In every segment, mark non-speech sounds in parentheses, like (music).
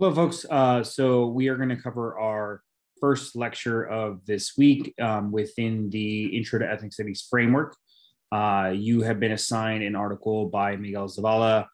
Hello, folks. Uh, so we are going to cover our first lecture of this week um, within the Intro to Ethnic Studies framework. Uh, you have been assigned an article by Miguel Zavala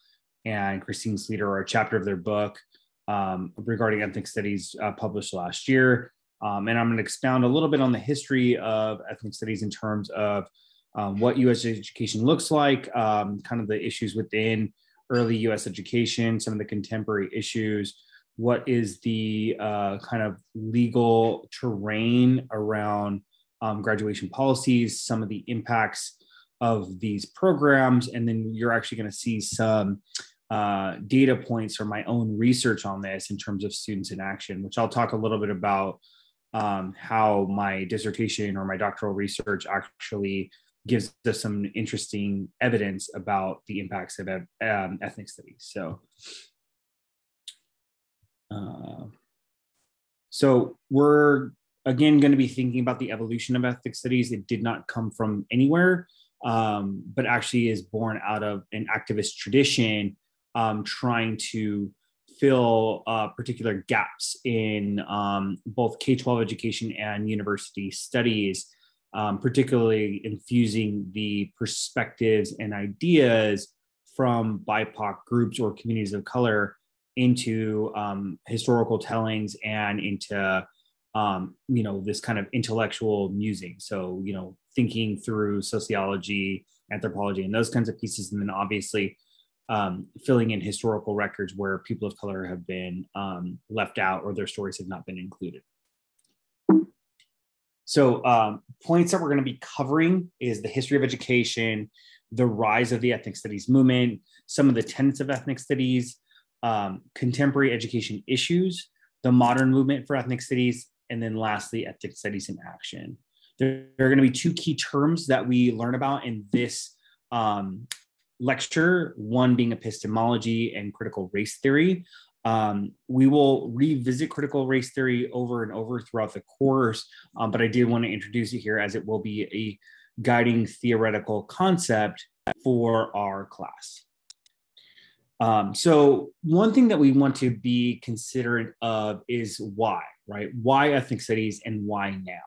and Christine Sleeter, a chapter of their book um, regarding ethnic studies uh, published last year. Um, and I'm going to expound a little bit on the history of ethnic studies in terms of um, what US education looks like, um, kind of the issues within early US education, some of the contemporary issues, what is the uh, kind of legal terrain around um, graduation policies, some of the impacts of these programs, and then you're actually going to see some uh, data points from my own research on this in terms of students in action, which I'll talk a little bit about um, how my dissertation or my doctoral research actually gives us some interesting evidence about the impacts of um, ethnic studies. So uh, so we're again going to be thinking about the evolution of ethnic studies. It did not come from anywhere, um, but actually is born out of an activist tradition um, trying to fill uh, particular gaps in um, both K 12 education and university studies, um, particularly infusing the perspectives and ideas from BIPOC groups or communities of color into um, historical tellings and into um, you know this kind of intellectual musing. So you know thinking through sociology anthropology and those kinds of pieces and then obviously um, filling in historical records where people of color have been um, left out or their stories have not been included. So um, points that we're going to be covering is the history of education the rise of the ethnic studies movement some of the tenets of ethnic studies um, contemporary education issues, the modern movement for ethnic studies, and then lastly, ethnic studies in action. There, there are going to be two key terms that we learn about in this um, lecture, one being epistemology and critical race theory. Um, we will revisit critical race theory over and over throughout the course, um, but I did want to introduce it here as it will be a guiding theoretical concept for our class. Um, so one thing that we want to be considerate of is why, right? Why ethnic studies and why now?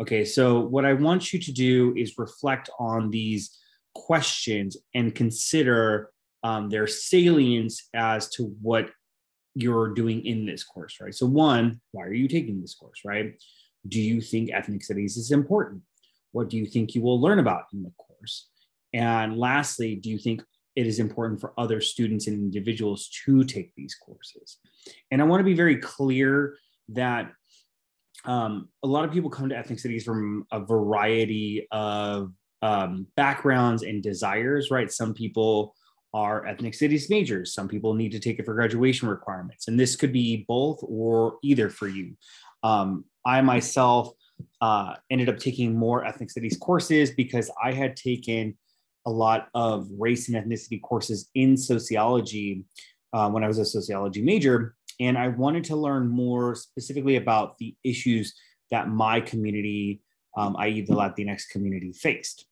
Okay, so what I want you to do is reflect on these questions and consider um, their salience as to what you're doing in this course, right? So one, why are you taking this course, right? Do you think ethnic studies is important? What do you think you will learn about in the course? And lastly, do you think it is important for other students and individuals to take these courses. And I want to be very clear that um, a lot of people come to ethnic studies from a variety of um, backgrounds and desires, right? Some people are ethnic studies majors. Some people need to take it for graduation requirements. And this could be both or either for you. Um, I myself uh, ended up taking more ethnic studies courses because I had taken a lot of race and ethnicity courses in sociology uh, when I was a sociology major. And I wanted to learn more specifically about the issues that my community, um, i.e., the Latinx community, faced.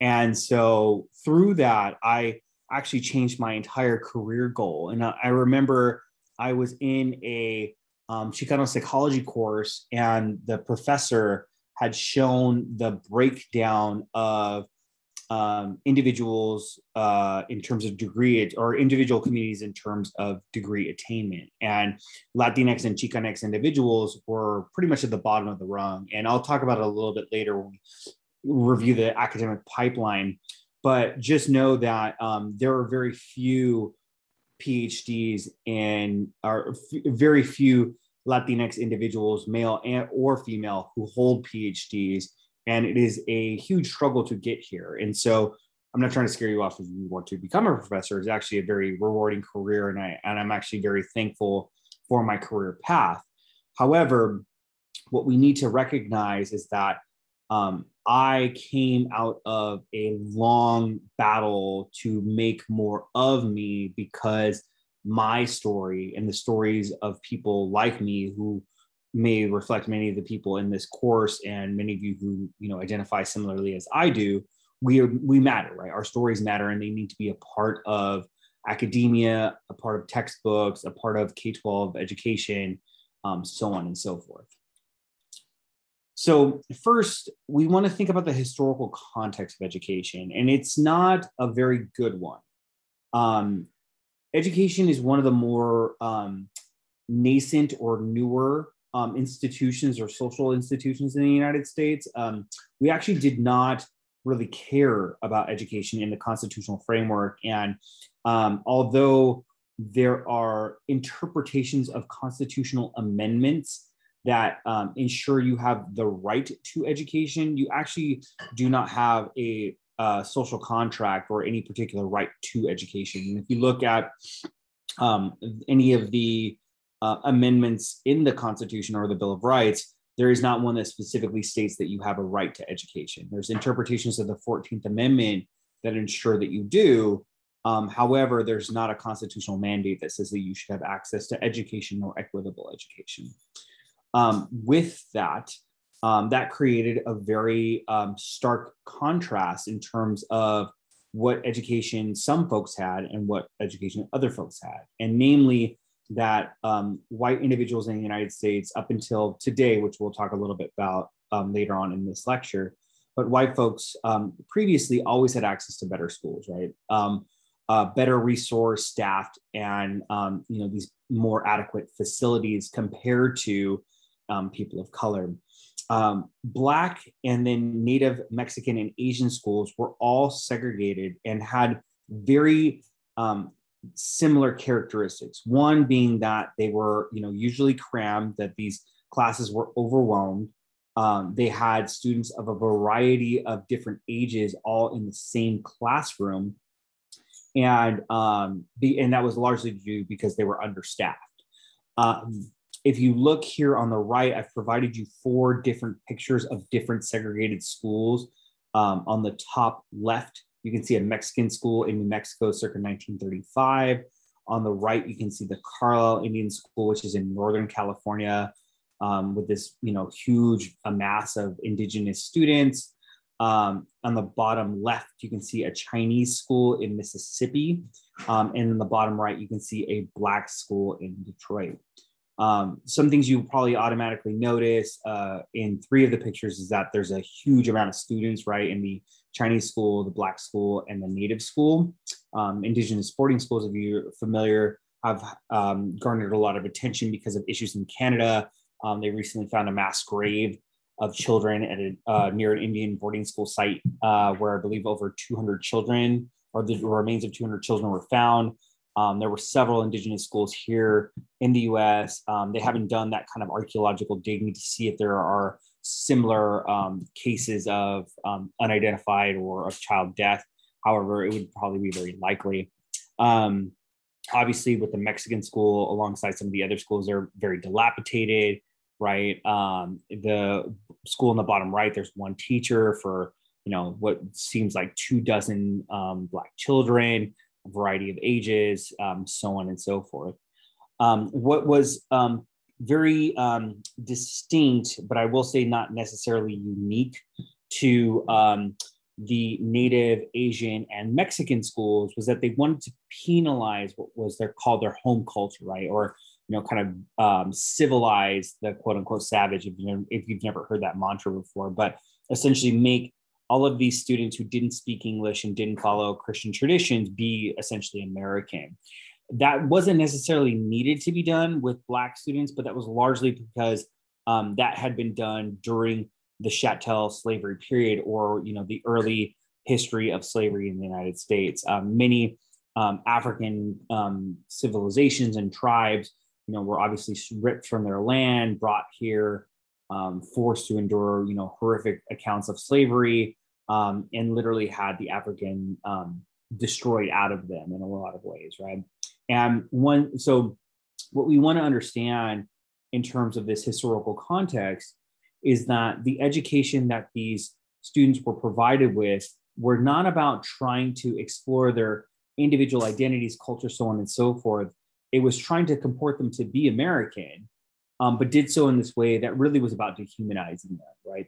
And so through that, I actually changed my entire career goal. And I, remember I was in a um, Chicano psychology course, and the professor had shown the breakdown of um, individuals uh, in terms of degree or individual communities in terms of degree attainment. And Latinx and Chicanx individuals were pretty much at the bottom of the rung. And I'll talk about it a little bit later when we review the academic pipeline. But just know that um, there are very few PhDs and are f- very few Latinx individuals, male and or female, who hold PhDs and it is a huge struggle to get here. And so I'm not trying to scare you off if you want to become a professor. It's actually a very rewarding career, and I and I'm actually very thankful for my career path. However, what we need to recognize is that um, I came out of a long battle to make more of me because my story and the stories of people like me who may reflect many of the people in this course and many of you who you know identify similarly as I do. We are, we matter, right? Our stories matter, and they need to be a part of academia, a part of textbooks, a part of K 12 education, um, so on and so forth. So, first, we want to think about the historical context of education, and it's not a very good one. Um, education is one of the more um, nascent or newer um, institutions or social institutions in the United States. Um, we actually did not really care about education in the constitutional framework. And um, although there are interpretations of constitutional amendments that um, ensure you have the right to education, you actually do not have a uh, social contract or any particular right to education. And if you look at um, any of the uh, amendments in the Constitution or the Bill of Rights, there is not one that specifically states that you have a right to education. There's interpretations of the 14th Amendment that ensure that you do. Um, however, there's not a constitutional mandate that says that you should have access to education or equitable education. Um, with that, um, that created a very um, stark contrast in terms of what education some folks had and what education other folks had. And namely, that um, white individuals in the United States, up until today, which we'll talk a little bit about um, later on in this lecture, but white folks um, previously always had access to better schools, right? Uh, better resource staffed and you know these more adequate facilities compared to um, people of color. Um, Black and then Native Mexican and Asian schools were all segregated and had very um, similar characteristics. One being that they were, you know, usually crammed, that these classes were overwhelmed. Um, they had students of a variety of different ages all in the same classroom. And um, the, and that was largely due because they were understaffed. Um, if you look here on the right, I've provided you four different pictures of different segregated schools. Um, on the top left, you can see a Mexican school in New Mexico circa 1935. On the right, you can see the Carlisle Indian School, which is in Northern California, um, with this you know huge mass of indigenous students. Um, on the bottom left, you can see a Chinese school in Mississippi. Um, and in the bottom right, you can see a Black school in Detroit. Um, some things you probably automatically notice uh, in three of the pictures is that there's a huge amount of students, right, in the Chinese school, the Black school, and the Native school. Um, indigenous boarding schools, if you're familiar, have um, garnered a lot of attention because of issues in Canada. Um, they recently found a mass grave of children at a, uh, near an Indian boarding school site uh, where I believe over 200 children or the remains of 200 children were found. Um, there were several indigenous schools here in the US. Um, they haven't done that kind of archaeological digging to see if there are similar um, cases of um, unidentified or of child death. However, it would probably be very likely. Um, obviously, with the Mexican school alongside some of the other schools, they're very dilapidated, right? Um, the school in the bottom right, there's one teacher for you know what seems like two dozen black children a variety of ages, um, so on and so forth. Um, what was um, very um, distinct, but I will say not necessarily unique to um, the Native, Asian, and Mexican schools was that they wanted to penalize what was their called their home culture, right? Or you know, kind of um, civilize the quote unquote savage. If you if you've never heard that mantra before, but essentially make all of these students who didn't speak English and didn't follow Christian traditions be essentially American. That wasn't necessarily needed to be done with Black students, but that was largely because um, that had been done during the chattel slavery period or you know the early history of slavery in the United States. Um, many um, African um, civilizations and tribes, you know, were obviously ripped from their land, brought here, um, forced to endure, you know, horrific accounts of slavery, um, and literally had the African destroyed out of them in a lot of ways, right? And one, so what we want to understand in terms of this historical context is that the education that these students were provided with were not about trying to explore their individual identities, culture, so on and so forth. It was trying to comport them to be American, um, but did so in this way that really was about dehumanizing them, right?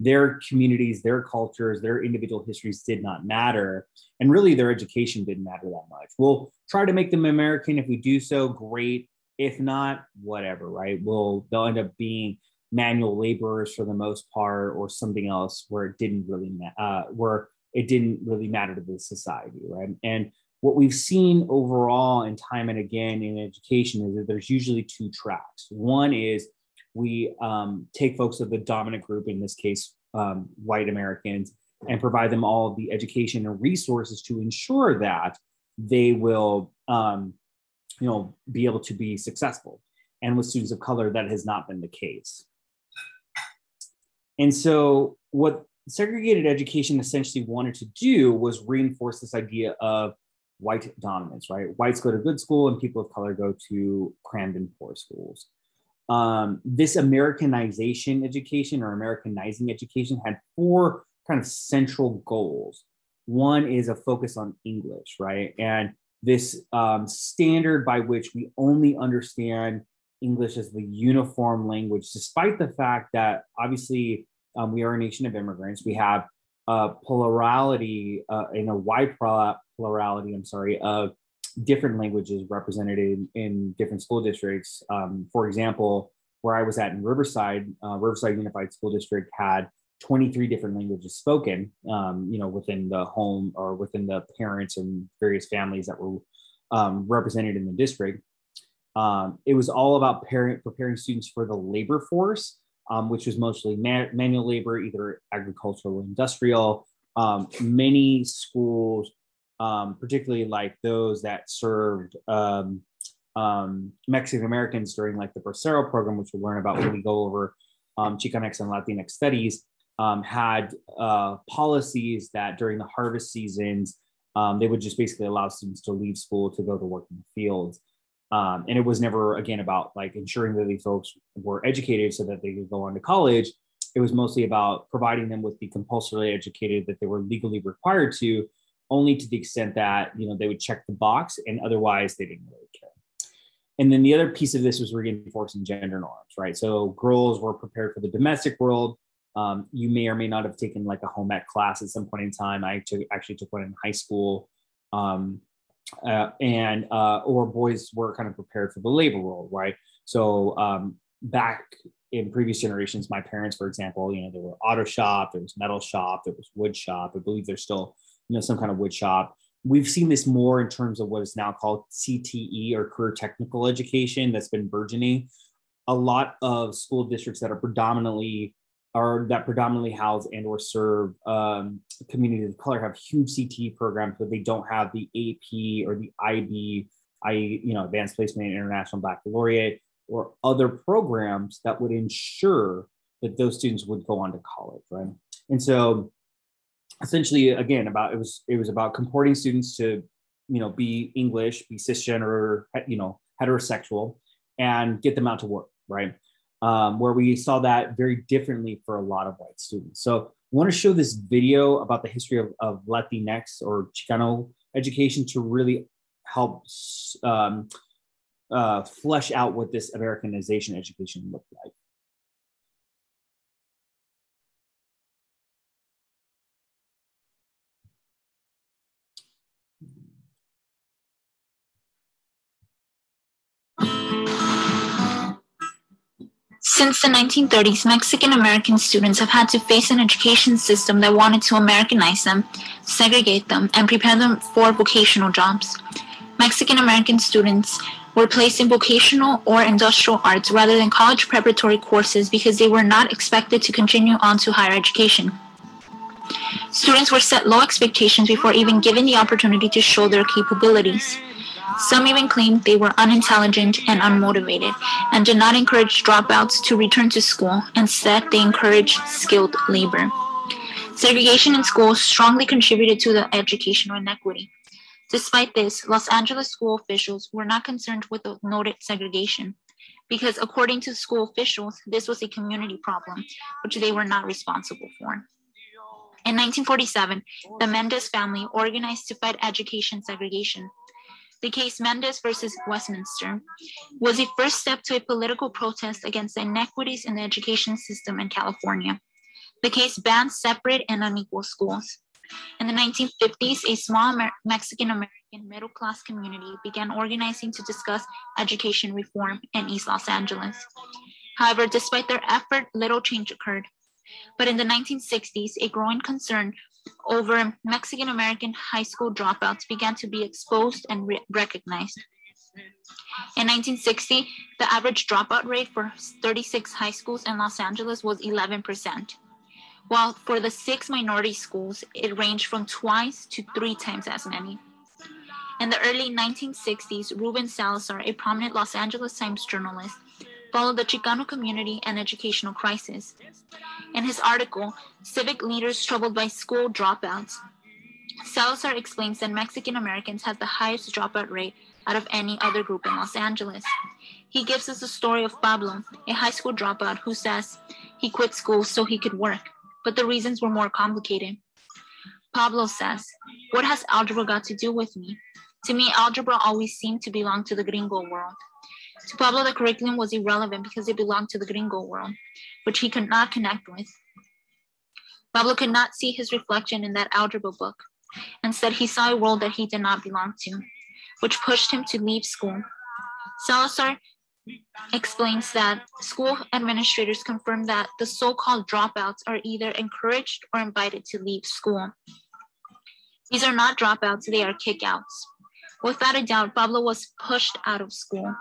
Their communities, their cultures, their individual histories did not matter. And really, their education didn't matter that much. We'll try to make them American. If we do so, great. If not, whatever, right? We'll, they'll end up being manual laborers for the most part or something else where it didn't really, uh, where it didn't really matter to the society, right? And what we've seen overall and time and again in education is that there's usually two tracks. One is we um, take folks of the dominant group, in this case, um, white Americans, and provide them all the education and resources to ensure that they will, um, you know, be able to be successful. And with students of color, that has not been the case. And so, what segregated education essentially wanted to do was reinforce this idea of white dominance, right? Whites go to good school and people of color go to crammed and poor schools. Um, this Americanization education or Americanizing education had four kind of central goals. One is a focus on English, right? And this um, standard by which we only understand English as the uniform language, despite the fact that obviously um, we are a nation of immigrants. We have a plurality uh, in a wide plurality, I'm sorry, of different languages represented in, different school districts. Um, for example, where I was at in Riverside, uh, Riverside Unified School District had 23 different languages spoken, um, you know, within the home or within the parents and various families that were um, represented in the district. Um, it was all about parent, preparing students for the labor force, um, which was mostly manual labor, either agricultural or industrial. Um, many schools um, particularly like those that served um, um, Mexican Americans during like the Bracero program, which we'll learn about when we go over um, Chicanx and Latinx studies, um, had uh, policies that during the harvest seasons, um, they would just basically allow students to leave school to go to work in the fields. Um, and it was never, again, about like ensuring that these folks were educated so that they could go on to college. It was mostly about providing them with the compulsorily educated that they were legally required to only to the extent that you know they would check the box and otherwise they didn't really care. And then the other piece of this was reinforcing gender norms right? So girls were prepared for the domestic world. Um, you may or may not have taken like a home ec class at some point in time. I took, actually took one in high school. Um, uh, and uh, or boys were kind of prepared for the labor world right? So um, back in previous generations my parents for example you know there were auto shop there was metal shop there was wood shop. I believe there's still you know, some kind of wood shop. We've seen this more in terms of what is now called CTE or career technical education that's been burgeoning. A lot of school districts that are predominantly are that predominantly house and or serve um, communities of color have huge CTE programs, but they don't have the AP or the IB, I you know Advanced Placement International Baccalaureate or other programs that would ensure that those students would go on to college, right? And so essentially again about it was it was about comporting students to you know be english be cisgender you know heterosexual and get them out to work right? Um, where we saw that very differently for a lot of white students. So i want to show this video about the history of, of latinx or chicano education to really help um, uh, flesh out what this americanization education looked like Since the 1930s, Mexican American students have had to face an education system that wanted to Americanize them, segregate them, and prepare them for vocational jobs. Mexican American students were placed in vocational or industrial arts rather than college preparatory courses because they were not expected to continue on to higher education. Students were set low expectations before even given the opportunity to show their capabilities. Some even claimed they were unintelligent and unmotivated and did not encourage dropouts to return to school. Instead, they encouraged skilled labor. Segregation in schools strongly contributed to the educational inequity. Despite this, Los Angeles school officials were not concerned with the noted segregation because, according to school officials, this was a community problem, which they were not responsible for. In 1947, the Mendez family organized to fight education segregation the case Mendez versus Westminster was a first step to a political protest against the inequities in the education system in California. The case banned separate and unequal schools. In the 1950s, a small Amer- Mexican American middle class community began organizing to discuss education reform in East Los Angeles. However, despite their effort, little change occurred. But in the 1960s, a growing concern over Mexican American high school dropouts began to be exposed and re- recognized. In 1960, the average dropout rate for 36 high schools in Los Angeles was 11%, while for the six minority schools, it ranged from twice to three times as many. In the early 1960s, Ruben Salazar, a prominent Los Angeles Times journalist, followed the Chicano community and educational crisis. In his article, Civic Leaders Troubled by School Dropouts, Salazar explains that Mexican Americans have the highest dropout rate out of any other group in Los Angeles. He gives us the story of Pablo, a high school dropout who says he quit school so he could work, but the reasons were more complicated. Pablo says, What has algebra got to do with me? To me, algebra always seemed to belong to the gringo world. To Pablo, the curriculum was irrelevant because it belonged to the gringo world, which he could not connect with. Pablo could not see his reflection in that algebra book. Instead, he saw a world that he did not belong to, which pushed him to leave school. Salazar explains that school administrators confirm that the so called dropouts are either encouraged or invited to leave school. These are not dropouts, they are kickouts. Without a doubt, Pablo was pushed out of school.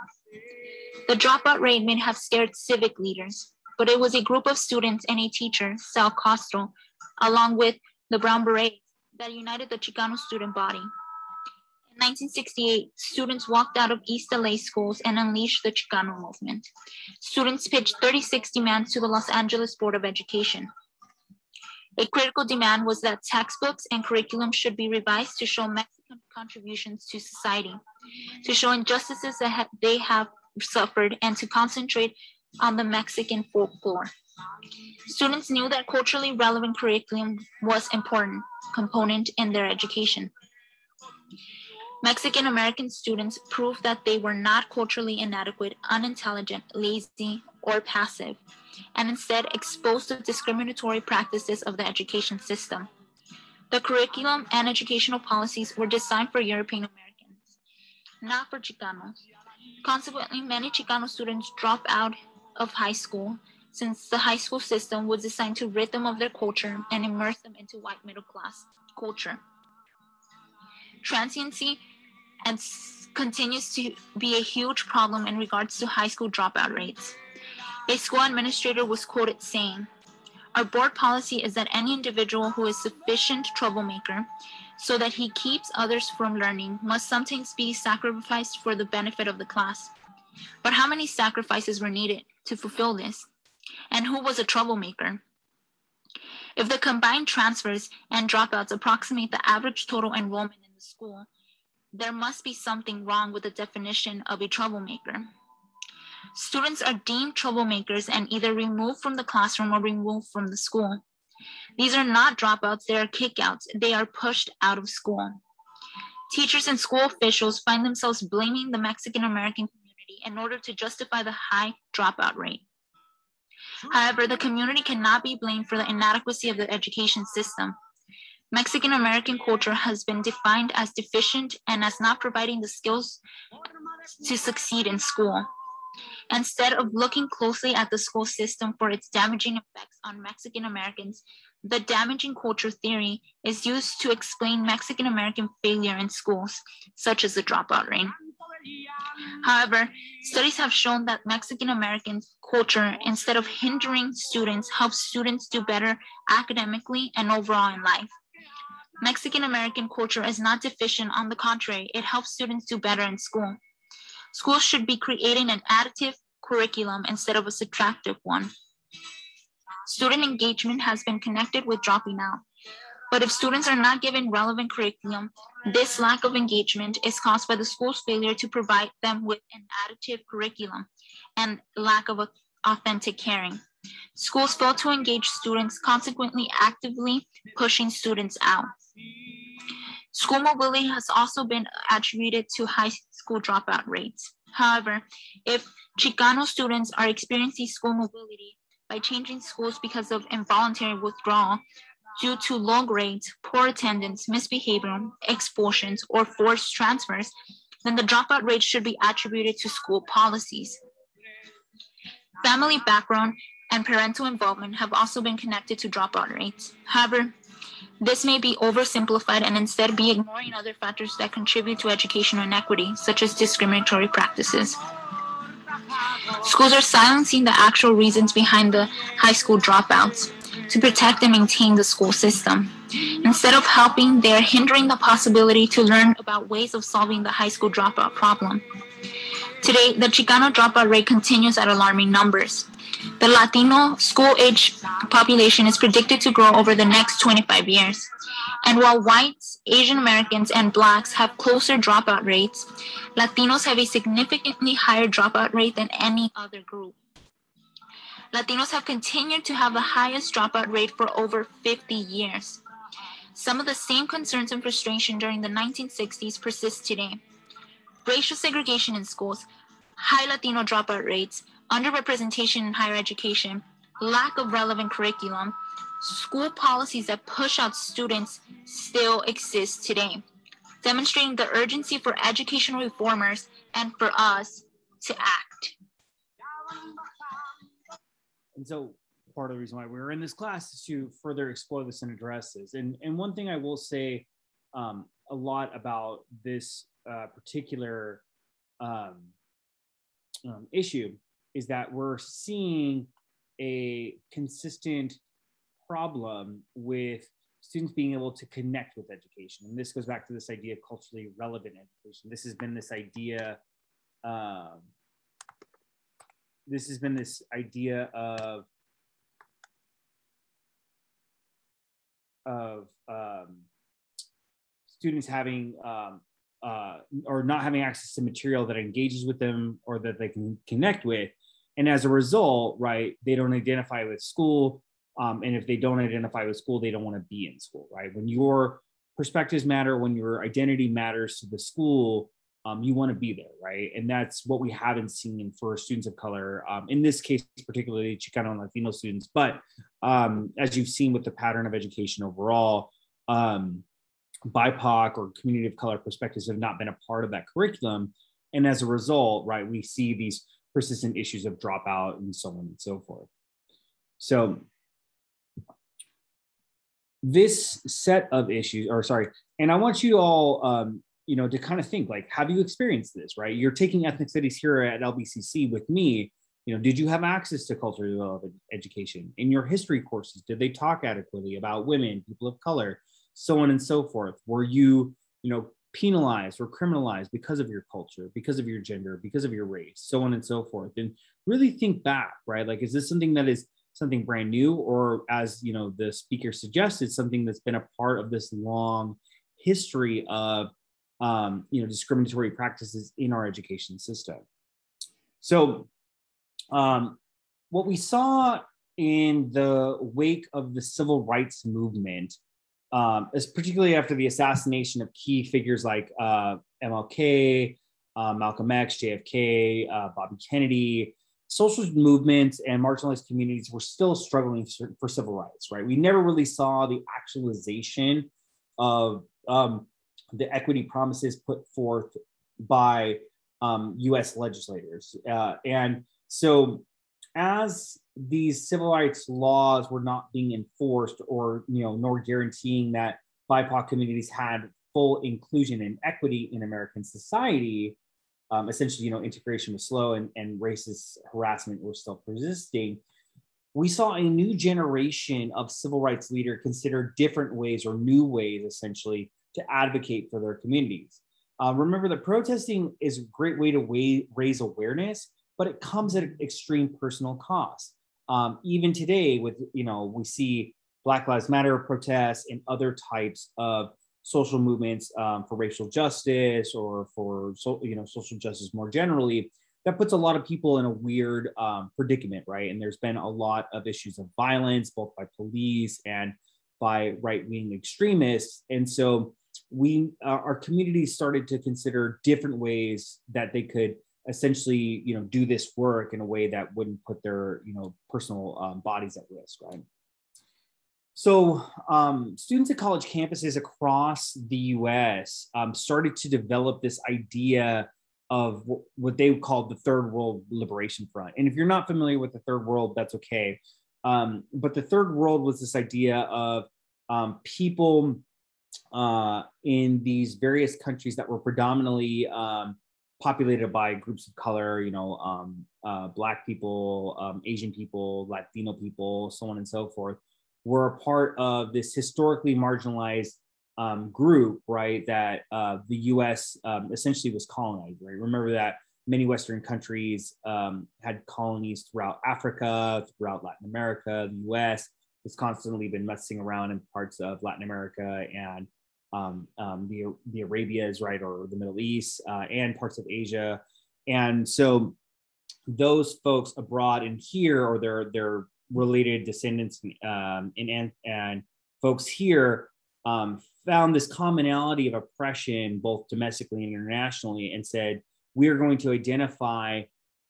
The dropout rate may have scared civic leaders, but it was a group of students and a teacher, Sal Castro, along with the Brown Berets, that united the Chicano student body. In 1968, students walked out of East LA schools and unleashed the Chicano movement. Students pitched 36 demands to the Los Angeles Board of Education. A critical demand was that textbooks and curriculum should be revised to show Mexican contributions to society, to show injustices that ha- they have suffered, and to concentrate on the Mexican folklore. Students knew that culturally relevant curriculum was important component in their education. Mexican American students proved that they were not culturally inadequate, unintelligent, lazy, or passive, and instead exposed to discriminatory practices of the education system. The curriculum and educational policies were designed for European Americans, not for Chicanos. Consequently, many Chicano students drop out of high school since the high school system was designed to rid them of their culture and immerse them into white middle class culture. Transiency and continues to be a huge problem in regards to high school dropout rates. A school administrator was quoted saying, Our board policy is that any individual who is sufficient troublemaker so that he keeps others from learning must sometimes be sacrificed for the benefit of the class. But how many sacrifices were needed to fulfill this? And who was a troublemaker? If the combined transfers and dropouts approximate the average total enrollment in the school, there must be something wrong with the definition of a troublemaker. Students are deemed troublemakers and either removed from the classroom or removed from the school. These are not dropouts, they are kickouts. They are pushed out of school. Teachers and school officials find themselves blaming the Mexican American community in order to justify the high dropout rate. However, the community cannot be blamed for the inadequacy of the education system. Mexican American culture has been defined as deficient and as not providing the skills to succeed in school. Instead of looking closely at the school system for its damaging effects on Mexican Americans, the damaging culture theory is used to explain Mexican American failure in schools, such as the dropout rate. However, studies have shown that Mexican American culture, instead of hindering students, helps students do better academically and overall in life. Mexican American culture is not deficient. On the contrary, it helps students do better in school. Schools should be creating an additive curriculum instead of a subtractive one. Student engagement has been connected with dropping out. But if students are not given relevant curriculum, this lack of engagement is caused by the school's failure to provide them with an additive curriculum and lack of authentic caring. Schools fail to engage students, consequently actively pushing students out. School mobility has also been attributed to high school dropout rates. However, if Chicano students are experiencing school mobility, by changing schools because of involuntary withdrawal due to low grades, poor attendance, misbehavior, expulsions, or forced transfers, then the dropout rate should be attributed to school policies. Family background and parental involvement have also been connected to dropout rates. However, this may be oversimplified and instead be ignoring other factors that contribute to educational inequity, such as discriminatory practices. Schools are silencing the actual reasons behind the high school dropouts to protect and maintain the school system. Instead of helping, they are hindering the possibility to learn about ways of solving the high school dropout problem. Today, the Chicano dropout rate continues at alarming numbers. The Latino school age population is predicted to grow over the next 25 years. And while whites, Asian Americans, and Blacks have closer dropout rates, Latinos have a significantly higher dropout rate than any other group. Latinos have continued to have the highest dropout rate for over 50 years. Some of the same concerns and frustration during the 1960s persist today. Racial segregation in schools, high Latino dropout rates, underrepresentation in higher education, lack of relevant curriculum, school policies that push out students still exist today, demonstrating the urgency for educational reformers and for us to act. And so part of the reason why we were in this class is to further explore this and address this. And, and one thing I will say um, a lot about this uh, particular um, um, issue is that we're seeing a consistent problem with students being able to connect with education. And this goes back to this idea of culturally relevant education. This has been this idea um, this has been this idea of of um, students having um, uh, or not having access to material that engages with them or that they can connect with and as a result right they don't identify with school um, and if they don't identify with school they don't want to be in school right when your perspectives matter when your identity matters to the school um, you want to be there, right? And that's what we haven't seen for students of color, um, in this case, particularly Chicano and Latino students. But um, as you've seen with the pattern of education overall, um, BIPOC or community of color perspectives have not been a part of that curriculum. And as a result, right, we see these persistent issues of dropout and so on and so forth. So this set of issues, or sorry, and I want you all um, you know, to kind of think like, have you experienced this, right? You're taking ethnic studies here at LBCC with me. You know, did you have access to culturally relevant education in your history courses? Did they talk adequately about women, people of color, so on and so forth? Were you, you know, penalized or criminalized because of your culture, because of your gender, because of your race, so on and so forth? And really think back, right? Like, is this something that is something brand new, or as you know, the speaker suggested, something that's been a part of this long history of um, you know, discriminatory practices in our education system. So, um, what we saw in the wake of the civil rights movement, um, particularly after the assassination of key figures like uh, MLK, uh, Malcolm X, JFK, uh, Bobby Kennedy, social movements and marginalized communities were still struggling for, for, civil rights, right? We never really saw the actualization of um, the equity promises put forth by um, US legislators. Uh, and so as these civil rights laws were not being enforced or, you know, nor guaranteeing that BIPOC communities had full inclusion and equity in American society, um, essentially, you know, integration was slow and, and racist harassment was still persisting. We saw a new generation of civil rights leader consider different ways or new ways, essentially, to advocate for their communities. Uh, remember that protesting is a great way to weigh, raise awareness, but it comes at extreme personal cost. Um, even today, with you know, we see Black Lives Matter protests and other types of social movements um, for racial justice or for so, you know social justice more generally. That puts a lot of people in a weird um, predicament, right? And there's been a lot of issues of violence, both by police and by right wing extremists. And so we uh, our community started to consider different ways that they could essentially you know do this work in a way that wouldn't put their you know personal um, bodies at risk right? So um, students at college campuses across the us um, started to develop this idea of what they called the third world liberation front. And if you're not familiar with the third world that's okay. Um, but the third world was this idea of um, people uh, in these various countries that were predominantly um, populated by groups of color, you know, um, uh, Black people, um, Asian people, Latino people, so on and so forth, were a part of this historically marginalized um, group, right? That uh, the US um, essentially was colonized, right? Remember that many Western countries um, had colonies throughout Africa, throughout Latin America, the US has constantly been messing around in parts of Latin America and um, um, the the Arabias, right, or the Middle East, uh, and parts of Asia, and so those folks abroad and here, or their their related descendants um, and and folks here um, found this commonality of oppression both domestically and internationally, and said we are going to identify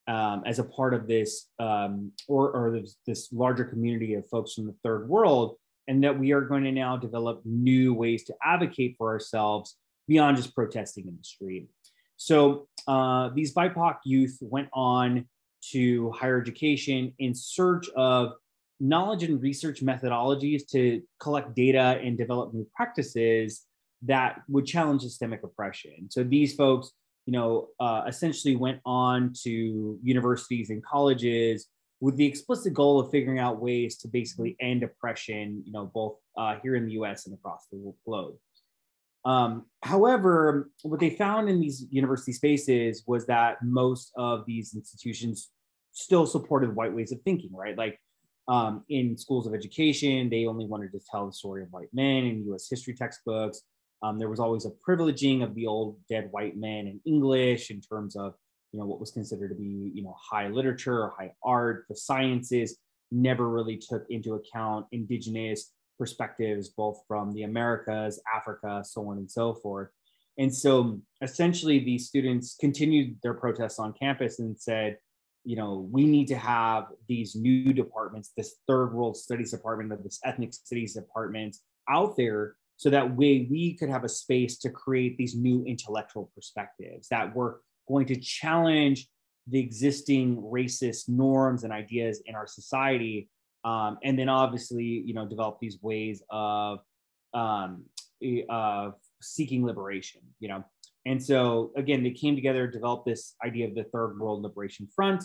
um, as a part of this um, or, or this, this larger community of folks from the third world and that we are going to now develop new ways to advocate for ourselves beyond just protesting in the street. So uh, these BIPOC youth went on to higher education in search of knowledge and research methodologies to collect data and develop new practices that would challenge systemic oppression. So these folks, you know, uh, essentially went on to universities and colleges with the explicit goal of figuring out ways to basically end oppression, you know, both uh, here in the U.S. and across the globe. Um, however, what they found in these university spaces was that most of these institutions still supported white ways of thinking, right? Like um, in schools of education, they only wanted to tell the story of white men in US history textbooks. Um, there was always a privileging of the old dead white men in English in terms of you know what was considered to be you know high literature or high art the sciences never really took into account indigenous perspectives both from the americas africa so on and so forth. And so essentially these students continued their protests on campus and said you know we need to have these new departments this third world studies department or this ethnic studies department out there so that way we could have a space to create these new intellectual perspectives that were going to challenge the existing racist norms and ideas in our society um, and then obviously you know develop these ways of um, of seeking liberation you know? And so again they came together developed this idea of the third world liberation front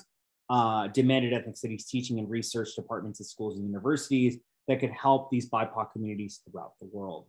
uh, demanded ethnic studies teaching and research departments at schools and universities that could help these bipoc communities throughout the world.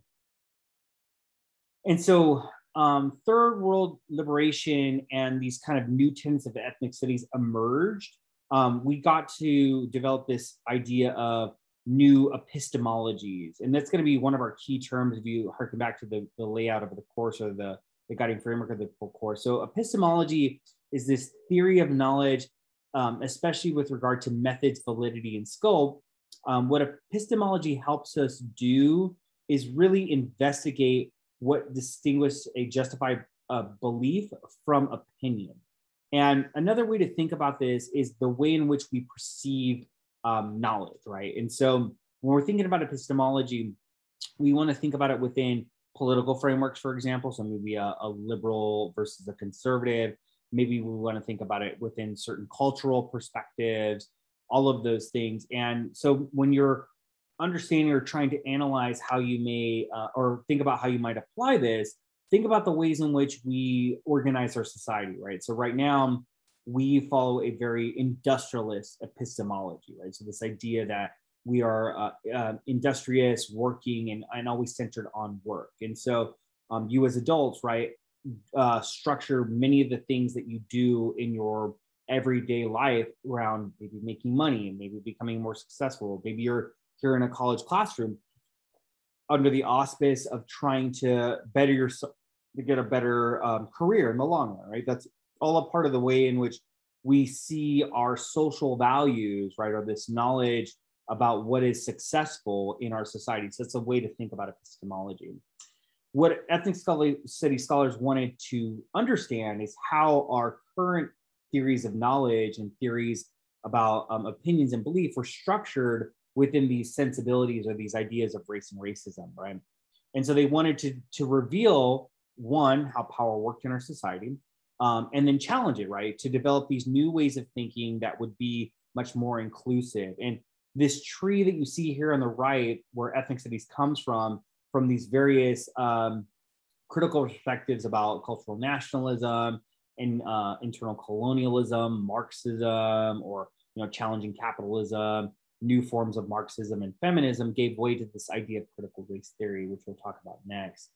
And so um, third world liberation and these kind of new tenets of ethnic studies emerged, um, we got to develop this idea of new epistemologies. And that's going to be one of our key terms if you harken back to the, the layout of the course or the, the guiding framework of the course. So, epistemology is this theory of knowledge, um, especially with regard to methods, validity, and scope. Um, what epistemology helps us do is really investigate what distinguishes a justified uh, belief from opinion. And another way to think about this is the way in which we perceive um, knowledge, right? And so when we're thinking about epistemology, we want to think about it within political frameworks, for example. So maybe a, a liberal versus a conservative. Maybe we want to think about it within certain cultural perspectives, all of those things. And so when you're understanding or trying to analyze how you may uh, or think about how you might apply this think about the ways in which we organize our society right? So right now we follow a very industrialist epistemology right? So this idea that we are uh, uh, industrious working and, and always centered on work. And so um, you as adults right uh, structure many of the things that you do in your everyday life around maybe making money and maybe becoming more successful maybe you're here in a college classroom under the auspice of trying to better yourself to get a better um, career in the long run right? That's all a part of the way in which we see our social values right? Or this knowledge about what is successful in our society so it's a way to think about epistemology. What ethnic study scholars wanted to understand is how our current theories of knowledge and theories about um, opinions and belief were structured within these sensibilities or these ideas of race and racism, right? And so they wanted to, to reveal one, how power worked in our society, um, and then challenge it, right? To develop these new ways of thinking that would be much more inclusive. And this tree that you see here on the right, where ethnic studies comes from, from these various um, critical perspectives about cultural nationalism and uh, internal colonialism, Marxism, or you know, challenging capitalism, new forms of Marxism and feminism gave way to this idea of critical race theory, which we'll talk about next.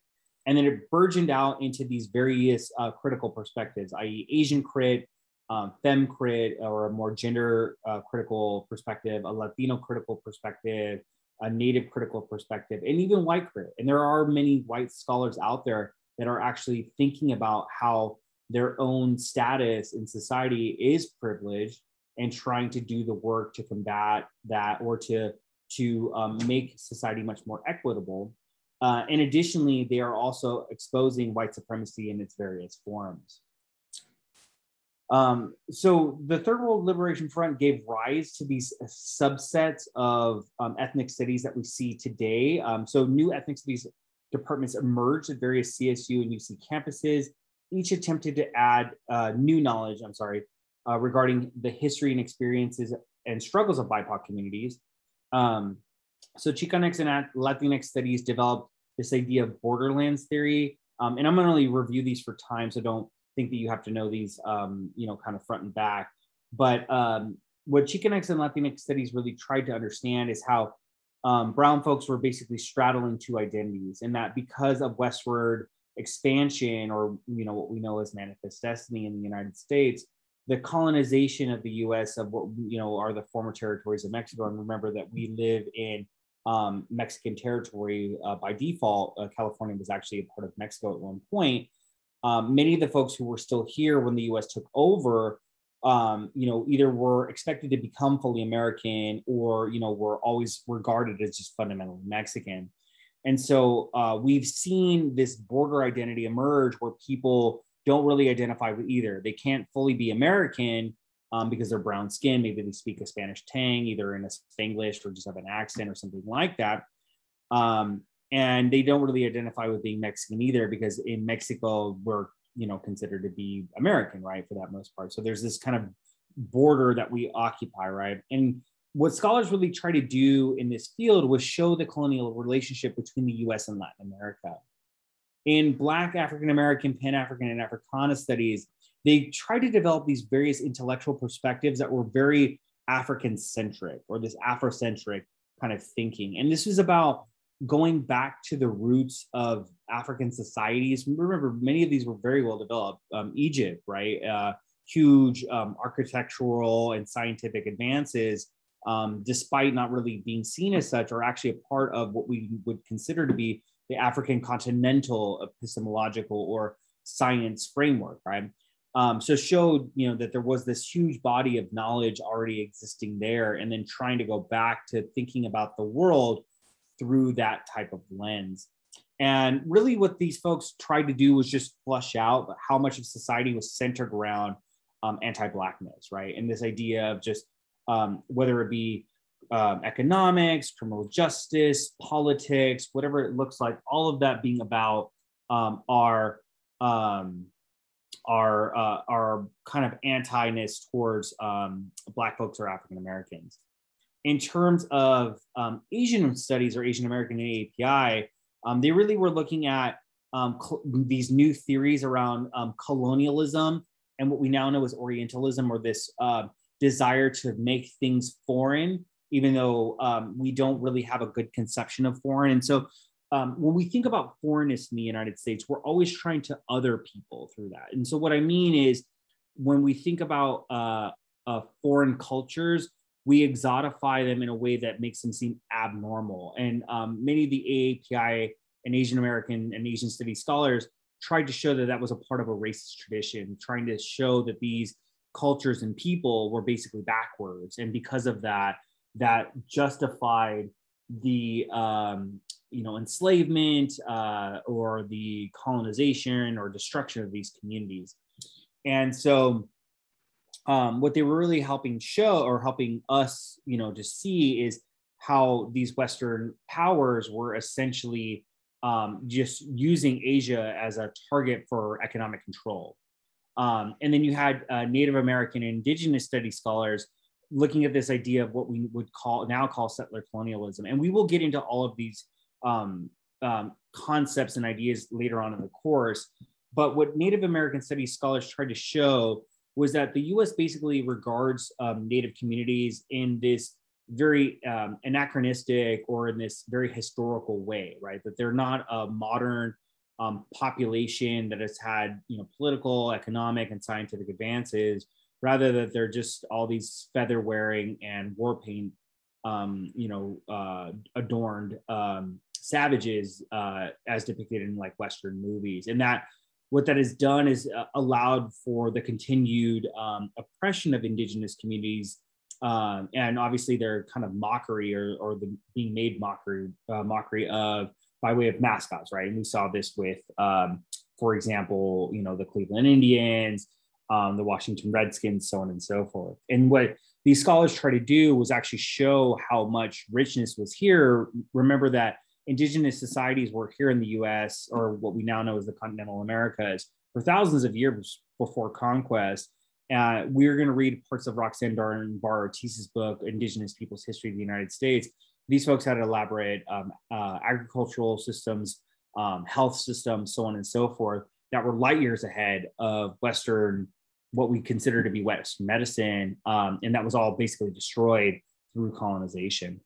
And then it burgeoned out into these various uh, critical perspectives, i.e., Asian crit, um, fem crit, or a more gender uh, critical perspective, a Latino critical perspective, a native critical perspective, and even white crit. And there are many white scholars out there that are actually thinking about how their own status in society is privileged and trying to do the work to combat that or to to um, make society much more equitable. Uh, and additionally, they are also exposing white supremacy in its various forms. Um, so the Third World Liberation Front gave rise to these subsets of um, ethnic studies that we see today. Um, so new ethnic studies departments emerged at various CSU and UC campuses, each attempted to add uh, new knowledge, I'm sorry, uh, regarding the history and experiences and struggles of BIPOC communities. Um, so Chicanx and Latinx studies developed this idea of borderlands theory. Um, and I'm going to only review these for time, so don't think that you have to know these, um, you know, kind of front and back. But um, what Chicanx and Latinx studies really tried to understand is how um, brown folks were basically straddling two identities, and that because of westward expansion, or you know what we know as manifest destiny in the United States, the colonization of the U.S. of what you know are the former territories of Mexico, and remember that we live in um, Mexican territory uh, by default. Uh, California was actually a part of Mexico at one point. Um, many of the folks who were still here when the U.S. took over, um, you know, either were expected to become fully American or you know were always regarded as just fundamentally Mexican. And so uh, we've seen this border identity emerge where people don't really identify with either. They can't fully be American um, because they're brown skin. Maybe they speak a Spanish tang, either in a Spanglish or just have an accent or something like that. Um, and they don't really identify with being Mexican either because in Mexico we're you know considered to be American, right, for that most part. So there's this kind of border that we occupy, right? And what scholars really try to do in this field was show the colonial relationship between the US and Latin America in Black African American, Pan African, and Africana studies, they try to develop these various intellectual perspectives that were very African centric or this Afrocentric kind of thinking. And this was about going back to the roots of African societies. Remember, many of these were very well developed. Um, Egypt, right? Uh, huge um, architectural and scientific advances, um, despite not really being seen as such, are actually a part of what we would consider to be the African continental epistemological or science framework, right? Um, so showed you know that there was this huge body of knowledge already existing there, and then trying to go back to thinking about the world through that type of lens. And really, what these folks tried to do was just flush out how much of society was centered around um, anti-blackness, right? And this idea of just um, whether it be um, economics, criminal justice, politics, whatever it looks like, all of that being about um, our um, our uh, our kind of anti-ness towards um, Black folks or African Americans. In terms of um, Asian studies or Asian American API, um, they really were looking at cl- these new theories around colonialism and what we now know as Orientalism or this uh, desire to make things foreign even though um, we don't really have a good conception of foreign. And so um, when we think about foreignness in the United States, we're always trying to other people through that. And so what I mean is when we think about uh, uh, foreign cultures, we exotify them in a way that makes them seem abnormal. And um, many of the AAPI and Asian American and Asian studies scholars tried to show that that was a part of a racist tradition, trying to show that these cultures and people were basically backwards. And because of that, that justified the um, you know enslavement uh, or the colonization or destruction of these communities and so um, what they were really helping show or helping us, you know, to see is how these Western powers were essentially um, just using Asia as a target for economic control. Um, and then you had uh, Native American and Indigenous studies scholars looking at this idea of what we would call now call settler colonialism. And we will get into all of these um, um, concepts and ideas later on in the course. But what Native American studies scholars tried to show was that the US basically regards um, Native communities in this very um, anachronistic or in this very historical way, right? That they're not a modern um, population that has had you know political, economic, and scientific advances, rather that they're just all these feather wearing and war paint, um, you know, uh, adorned um, savages uh, as depicted in like Western movies, and that what that has done is uh, allowed for the continued um, oppression of indigenous communities um, and obviously their kind of mockery or, or the being made mockery uh, mockery of by way of mascots, right? And we saw this with, um, for example, you know, the Cleveland Indians, um, the Washington Redskins, so on and so forth. And what these scholars try to do was actually show how much richness was here. Remember that indigenous societies were here in the US, or what we now know as the continental Americas, for thousands of years before conquest. Uh, we're going to read parts of Roxanne Dunbar Ortiz's book, Indigenous Peoples History of the United States, these folks had elaborate um, uh, agricultural systems, um, health systems, so on and so forth, that were light years ahead of Western, what we consider to be Western medicine. Um, and that was all basically destroyed through colonization.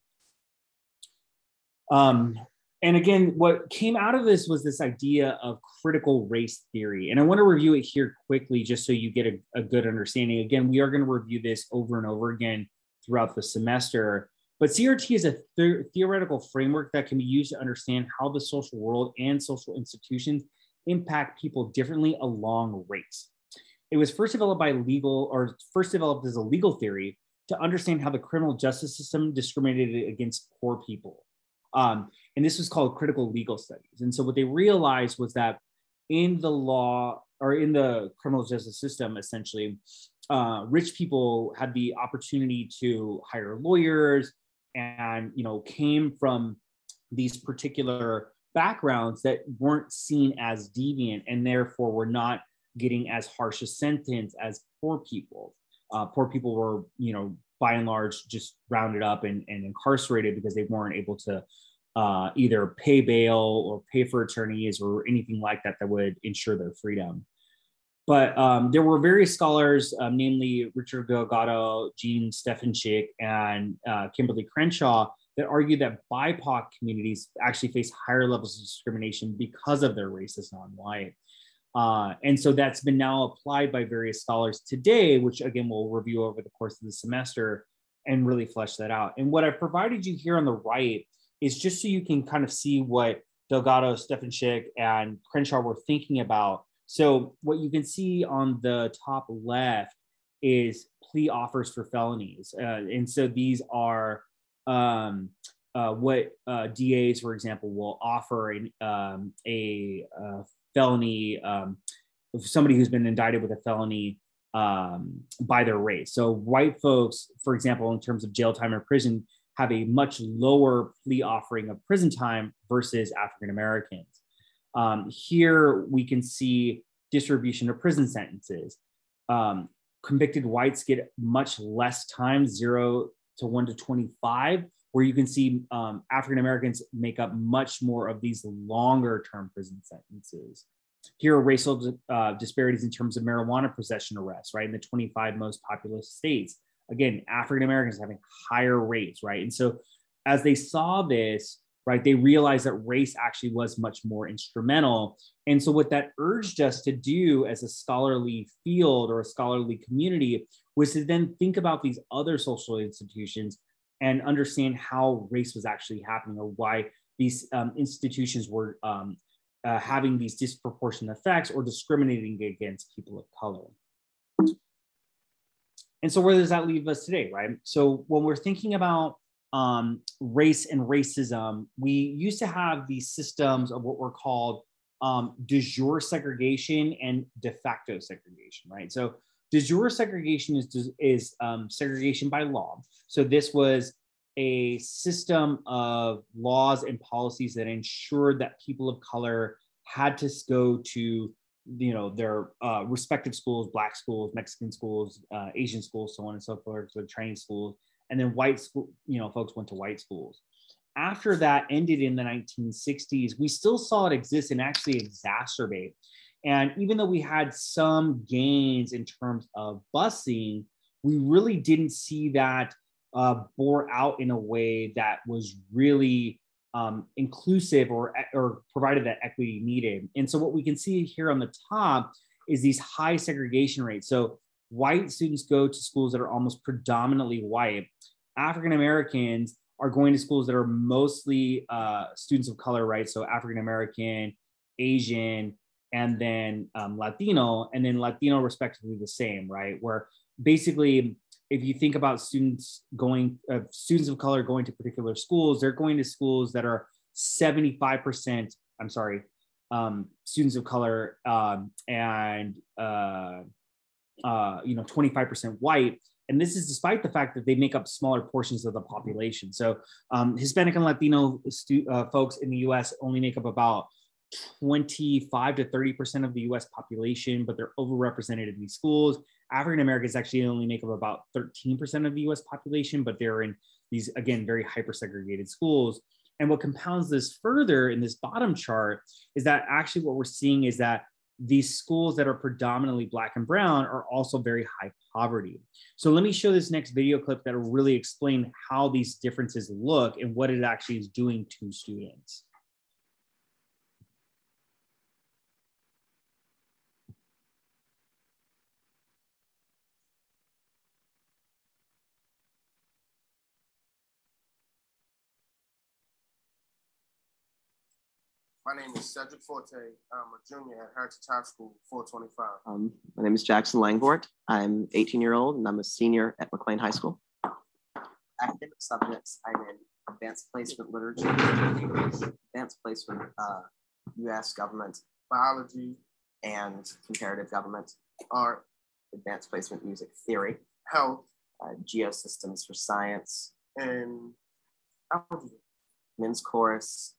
Um, and again, what came out of this was this idea of critical race theory. And I want to review it here quickly just so you get a, a good understanding. Again, we are going to review this over and over again throughout the semester. But CRT is a th- theoretical framework that can be used to understand how the social world and social institutions impact people differently along race. It was first developed by legal, or first developed as a legal theory to understand how the criminal justice system discriminated against poor people. Um, and this was called critical legal studies. And so what they realized was that in the law or in the criminal justice system, essentially, uh, rich people had the opportunity to hire lawyers, and you know came from these particular backgrounds that weren't seen as deviant and therefore were not getting as harsh a sentence as poor people uh, poor people were you know by and large just rounded up and, and incarcerated because they weren't able to uh, either pay bail or pay for attorneys or anything like that that would ensure their freedom but um, there were various scholars, um, namely Richard Delgado, Jean Stefancic, and uh, Kimberly Crenshaw, that argued that BIPOC communities actually face higher levels of discrimination because of their race as non-white. Uh, and so that's been now applied by various scholars today, which again we'll review over the course of the semester and really flesh that out. And what I've provided you here on the right is just so you can kind of see what Delgado, Stefancic, and Crenshaw were thinking about so what you can see on the top left is plea offers for felonies. Uh, and so these are um, uh, what uh, DAs, for example, will offer an, um, a, a, felony, um, somebody who's been indicted with a felony um, by their race. So white folks, for example, in terms of jail time or prison, have a much lower plea offering of prison time versus African Americans. Um, here we can see distribution of prison sentences. Um, convicted whites get much less time, zero to one to 25, where you can see um, African Americans make up much more of these longer term prison sentences. Here are racial uh, disparities in terms of marijuana possession arrests, right? In the 25 most populous states. Again, African Americans having higher rates, right? And so as they saw this, right, they realized that race actually was much more instrumental. And so, what that urged us to do as a scholarly field or a scholarly community was to then think about these other social institutions and understand how race was actually happening or why these um, institutions were um, uh, having these disproportionate effects or discriminating against people of color. And so, where does that leave us today, right? So, when we're thinking about um, race and racism, we used to have these systems of what were called um, de jure segregation and de facto segregation, right? So De jure segregation is is um, segregation by law. So this was a system of laws and policies that ensured that people of color had to go to you know their uh, respective schools black schools mexican schools uh, asian schools so on and so forth so chinese schools and then white school you know folks went to white schools after that ended in the 1960s we still saw it exist and actually exacerbate and even though we had some gains in terms of busing we really didn't see that uh, bore out in a way that was really um, inclusive or, or provided that equity needed. And so what we can see here on the top is these high segregation rates. So white students go to schools that are almost predominantly white. African Americans are going to schools that are mostly uh, students of color, right? So African American, Asian, and then um, Latino, and then Latino respectively the same, right? Where basically if you think about students going, uh, students of color going to particular schools, they're going to schools that are 75%, I'm sorry, um, students of color um, and, uh, uh, you know, 25% white. And this is despite the fact that they make up smaller portions of the population. So um, Hispanic and Latino stu- uh, folks in the US only make up about 25 to 30% of the US population, but they're overrepresented in these schools. African Americans actually only make up about 13% of the US population, but they're in these, again, very hyper segregated schools. And what compounds this further in this bottom chart is that actually what we're seeing is that these schools that are predominantly black and brown are also very high poverty. So let me show this next video clip that will really explain how these differences look and what it actually is doing to students. My name is Cedric Forte. I'm a junior at Heritage High School, 425. Um, my name is Jackson Langvort. I'm 18 year old and I'm a senior at McLean High School. Academic subjects, I'm in advanced placement literature, advanced placement uh, US government, biology, and comparative government, art, advanced placement music theory, health, uh, geosystems for science, and algebra. men's chorus,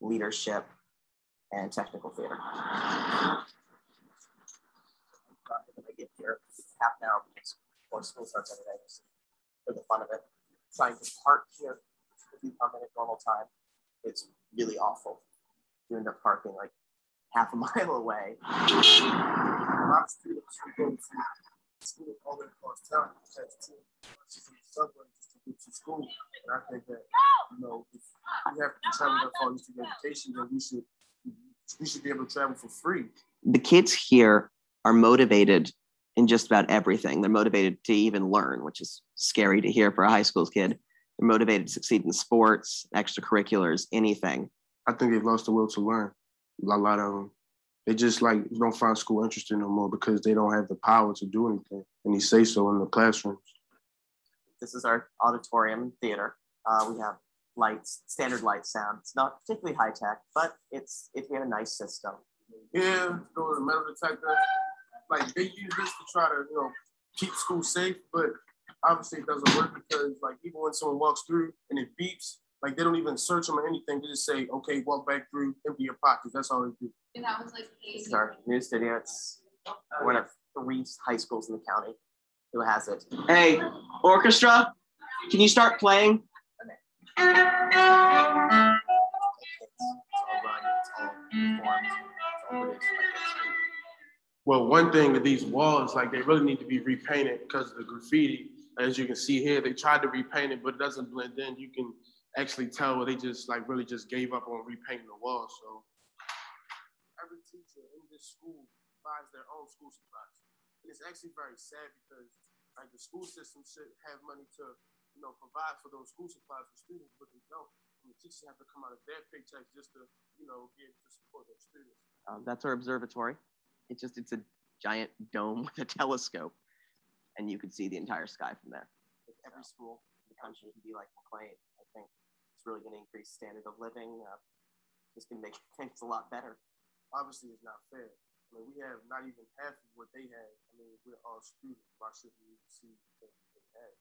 leadership, and technical theater. I get here half an hour before school starts every day just for the fun of it. Trying to park here if you come in at normal time, it's really awful. You end up parking like half a (laughs) mile away. A lot of students who go to school all the way across town because two subway to school. And I think that, you know, if we have to travel that far to get education, then we should we should be able to travel for free. The kids here are motivated in just about everything. They're motivated to even learn, which is scary to hear for a high school kid. They're motivated to succeed in sports, extracurriculars, anything. I think they've lost the will to learn. A lot of them, they just like don't find school interesting no more because they don't have the power to do anything. And they say so in the classrooms. This is our auditorium theater. Uh, we have lights, standard light sound. It's not particularly high tech, but it's it we have a nice system. Yeah, go to metal detector. Like they use this to try to, you know, keep school safe, but obviously it doesn't work because like even when someone walks through and it beeps, like they don't even search them or anything. They just say, okay, walk back through, empty your pockets. That's all they do. And that was like This is our new studio. It's one of three high schools in the county who has it. Hey, orchestra, can you start playing? Well, one thing with these walls, like they really need to be repainted because of the graffiti. As you can see here, they tried to repaint it, but it doesn't blend in. You can actually tell where they just like really just gave up on repainting the walls. So every teacher in this school buys their own school supplies. And it's actually very sad because like the school system should have money to, you know, provide for those school supplies for students, but they don't. And the teachers have to come out of their paychecks just to, you know, be able to support their students. Um, that's our observatory. It's just it's a giant dome with a telescope, and you can see the entire sky from there. If every school in the country can be like McLean, I think it's really going to increase standard of living. Uh, it's going to make (laughs) things a lot better. Obviously, it's not fair. We have not even half of what they have. I mean, we're all students. Why shouldn't we see what they have?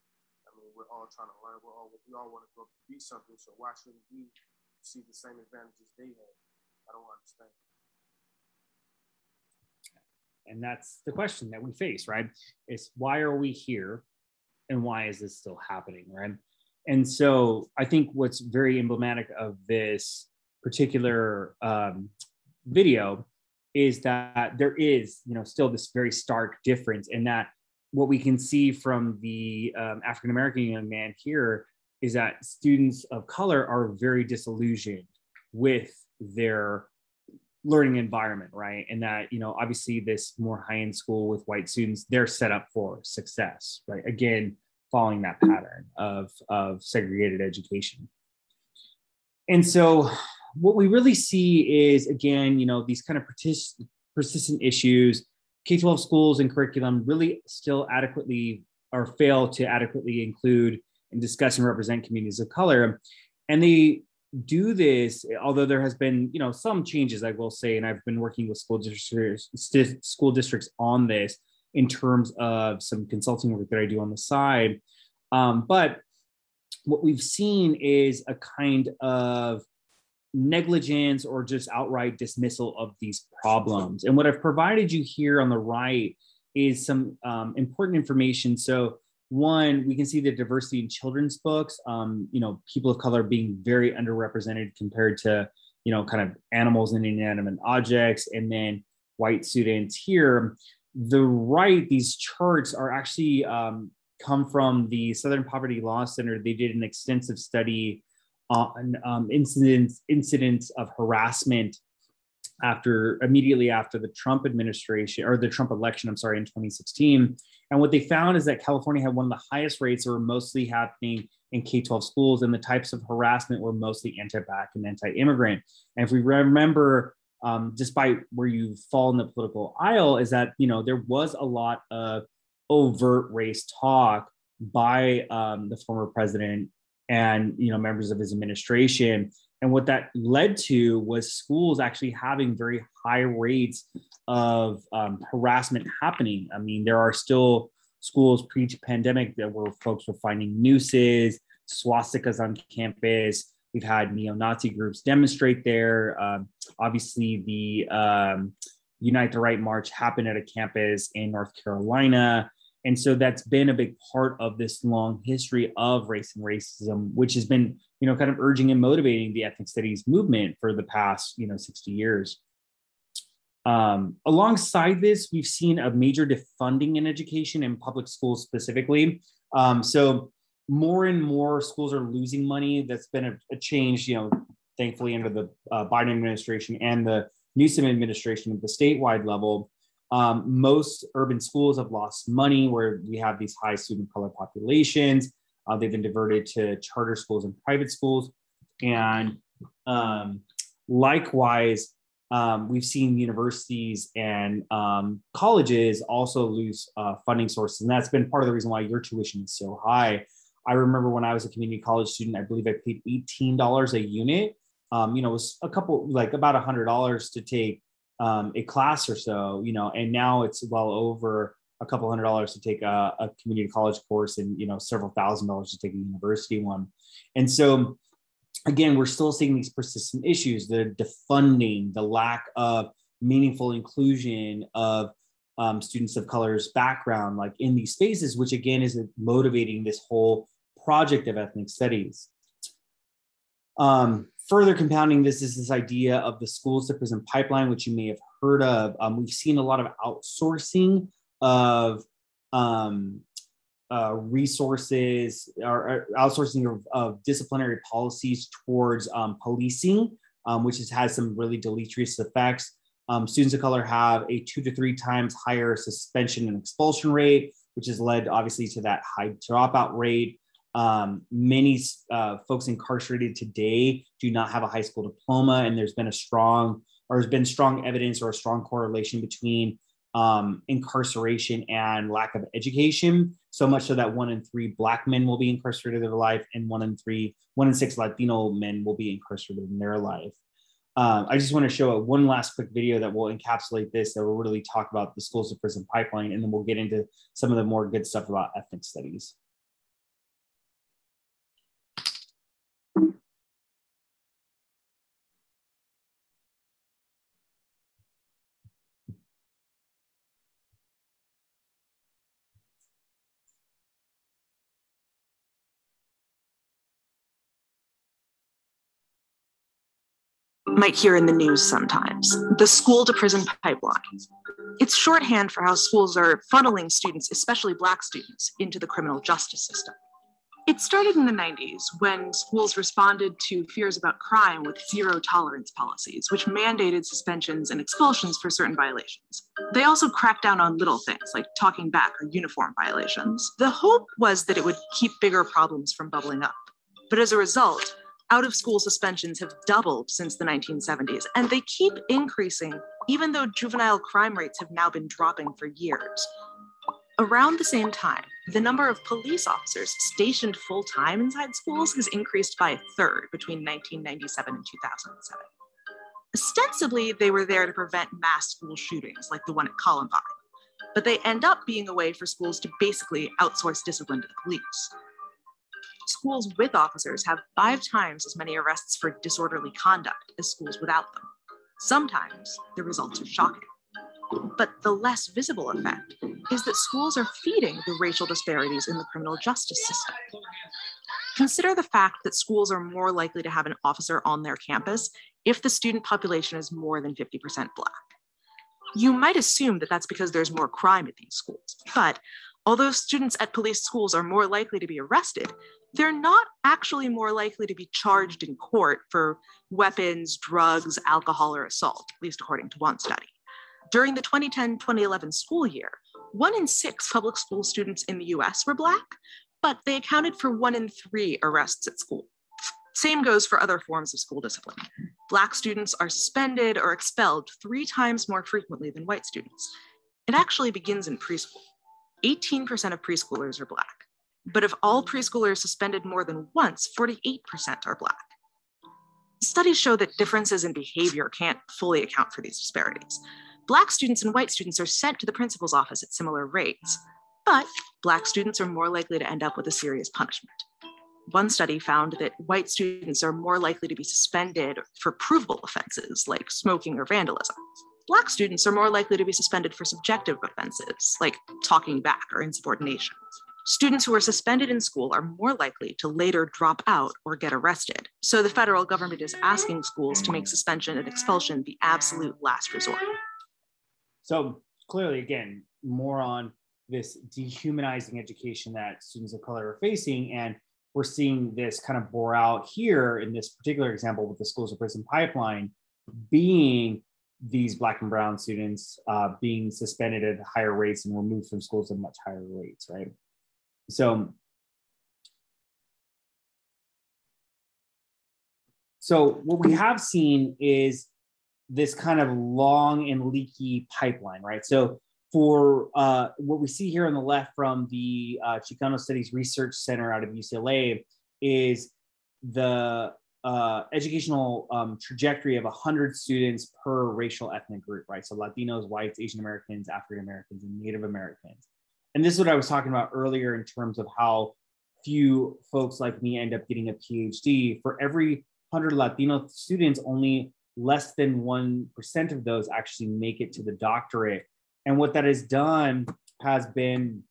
I mean, we're all trying to learn. We're all we all want to go be something. So why shouldn't we see the same advantages they have? I don't understand. And that's the question that we face, right? Is why are we here and why is this still happening, right? And so I think what's very emblematic of this particular um, video is that there is, you know, still this very stark difference in that what we can see from the um, African American young man here is that students of color are very disillusioned with their learning environment, right? And that, you know, obviously this more high end school with white students, they're set up for success, right? Again, following that pattern of, of segregated education. And so what we really see is, again, you know, these kind of persist- persistent issues, K 12 schools and curriculum really still adequately or fail to adequately include and discuss and represent communities of color. And they do this, although there has been, you know, some changes, I will say, and I've been working with school districts, school districts on this in terms of some consulting work that I do on the side. Um, but what we've seen is a kind of negligence or just outright dismissal of these problems. And what I've provided you here on the right is some um, important information. So one, we can see the diversity in children's books. Um, you know, people of color being very underrepresented compared to, you know, kind of animals and inanimate objects, and then white students here. The right, these charts are actually um, come from the Southern Poverty Law Center. They did an extensive study on um, incidents incidents of harassment after immediately after the Trump administration or the Trump election, I'm sorry, in 2016. And what they found is that California had one of the highest rates that were mostly happening in K 12 schools, and the types of harassment were mostly anti black and anti immigrant. And if we remember, um, despite where you fall in the political aisle, is that, you know, there was a lot of overt race talk by um, the former president and you know members of his administration and what that led to was schools actually having very high rates of um, harassment happening. I mean, there are still schools pre-pandemic that where folks were finding nooses, swastikas on campus. We've had neo-Nazi groups demonstrate there. Um, obviously, the um, Unite the Right March happened at a campus in North Carolina. And so that's been a big part of this long history of race and racism, which has been, you know, kind of urging and motivating the ethnic studies movement for the past, you know, 60 years. Um, alongside this, we've seen a major defunding in education in public schools specifically. Um, so more and more schools are losing money. That's been a, a change, you know, thankfully under the uh, Biden administration and the Newsom administration at the statewide level. Um, most urban schools have lost money where we have these high student color populations. Uh, they've been diverted to charter schools and private schools. And um, likewise, um, we've seen universities and um, colleges also lose uh, funding sources. And that's been part of the reason why your tuition is so high. I remember when I was a community college student, I believe I paid $18 a unit. Um, you know, it was a couple, like about $100 to take um, a class or so, you know, and now it's well over a couple hundred dollars to take a, a, community college course and, you know, several thousand dollars to take a university one. And so, again, we're still seeing these persistent issues, the defunding, the lack of meaningful inclusion of um, students of color's background, like in these spaces, which again is motivating this whole project of ethnic studies. Um, further compounding this is this idea of the schools to prison pipeline, which you may have heard of. Um, we've seen a lot of outsourcing of um, uh, resources or, outsourcing of, of, disciplinary policies towards um, policing, um, which has had some really deleterious effects. Um, students of color have a two to three times higher suspension and expulsion rate, which has led obviously to that high dropout rate. Um, many uh, folks incarcerated today do not have a high school diploma, and there's been a strong or has been strong evidence or a strong correlation between um, incarceration and lack of education. So much so that one in three Black men will be incarcerated in their life, and one in three, one in six Latino men will be incarcerated in their life. um, I just want to show a one last quick video that will encapsulate this, that will really talk about the schools to prison pipeline, and then we'll get into some of the more good stuff about ethnic studies. Might hear in the news sometimes the school to prison pipeline. It's shorthand for how schools are funneling students, especially Black students, into the criminal justice system. It started in the 90s when schools responded to fears about crime with zero tolerance policies, which mandated suspensions and expulsions for certain violations. They also cracked down on little things like talking back or uniform violations. The hope was that it would keep bigger problems from bubbling up. But as a result, out of school suspensions have doubled since the 1970s, and they keep increasing, even though juvenile crime rates have now been dropping for years. Around the same time, the number of police officers stationed full time inside schools has increased by a third between 1997 and 2007. Ostensibly, they were there to prevent mass school shootings like the one at Columbine, but they end up being a way for schools to basically outsource discipline to the police schools with officers have five times as many arrests for disorderly conduct as schools without them. Sometimes the results are shocking. But the less visible effect is that schools are feeding the racial disparities in the criminal justice system. Consider the fact that schools are more likely to have an officer on their campus if the student population is more than 50% Black. You might assume that that's because there's more crime at these schools, but although students at police schools are more likely to be arrested, they're not actually more likely to be charged in court for weapons, drugs, alcohol, or assault, at least according to one study. During the 2010 2011 school year, one in six public school students in the US were Black, but they accounted for one in three arrests at school. Same goes for other forms of school discipline. Black students are suspended or expelled three times more frequently than white students. It actually begins in preschool. 18% of preschoolers are Black. But if all preschoolers suspended more than once, 48% are Black. Studies show that differences in behavior can't fully account for these disparities. Black students and white students are sent to the principal's office at similar rates, but Black students are more likely to end up with a serious punishment. One study found that white students are more likely to be suspended for provable offenses like smoking or vandalism. Black students are more likely to be suspended for subjective offenses like talking back or insubordination. Students who are suspended in school are more likely to later drop out or get arrested. So the federal government is asking schools to make suspension and expulsion the absolute last resort. So clearly, again, more on this dehumanizing education that students of color are facing. And we're seeing this kind of bore out here in this particular example with the schools of prison pipeline being these black and brown students uh, being suspended at higher rates and removed from schools at much higher rates, right? So, so what we have seen is this kind of long and leaky pipeline, right? So for uh, what we see here on the left from the uh, Chicano Studies Research Center out of UCLA is the uh, educational um, trajectory of 100 students per racial ethnic group, right? So Latinos, whites, Asian Americans, African Americans, and Native Americans and this is what I was talking about earlier in terms of how few folks like me end up getting a PhD. For every 100 Latino students, only less than 1% of those actually make it to the doctorate. And what that has done has been,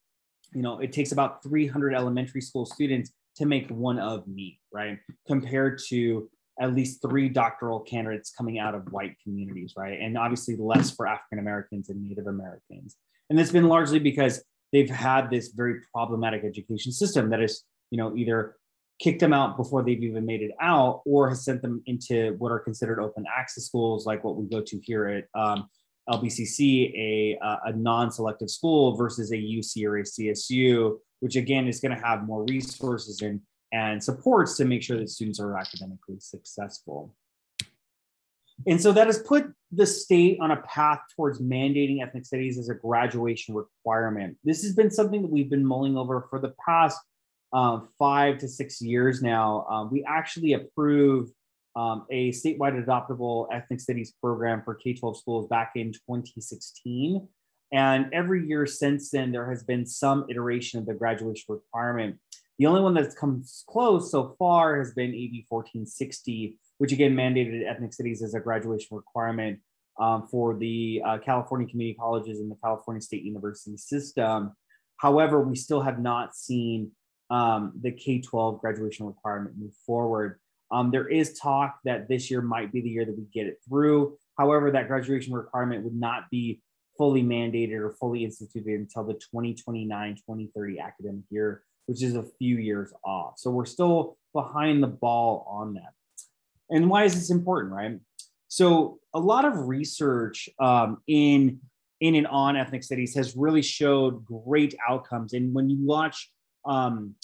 you know, it takes about 300 elementary school students to make one of me, right? Compared to at least three doctoral candidates coming out of white communities, right? And obviously less for African Americans and Native Americans. And it's been largely because they've had this very problematic education system that is, you know, either kicked them out before they've even made it out or has sent them into what are considered open access schools, like what we go to here at um, LBCC, a, a non-selective school versus a UC or a CSU, which again is going to have more resources and, and supports to make sure that students are academically successful. And so that has put the state on a path towards mandating ethnic studies as a graduation requirement. This has been something that we've been mulling over for the past uh, five to six years now. Um, we actually approved um, a statewide adoptable ethnic studies program for K 12 schools back in 2016. And every year since then, there has been some iteration of the graduation requirement. The only one that's come close so far has been AB 1460, which again mandated ethnic studies as a graduation requirement um, for the uh, California community colleges and the California State University system. However, we still have not seen um, the K 12 graduation requirement move forward. Um, there is talk that this year might be the year that we get it through. However, that graduation requirement would not be fully mandated or fully instituted until the 2029 2030 academic year, which is a few years off. So we're still behind the ball on that. And why is this important, right? So a lot of research um, in in and on ethnic studies has really showed great outcomes. And when you watch um,